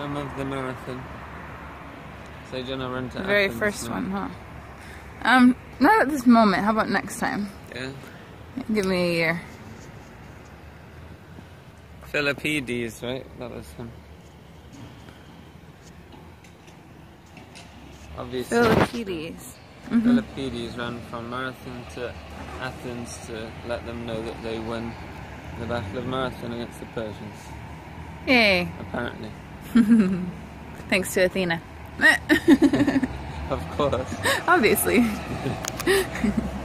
home of the marathon. So you're gonna run to The very Athens first now. one, huh? Um, not at this moment. How about next time? Yeah. Give me a year. Philippides, right? That was him. Obviously, Philippides. Mhm. Philippides ran from Marathon to Athens to let them know that they won the Battle of Marathon against the Persians. Yay. Apparently, Thanks to Athena. of course. Obviously.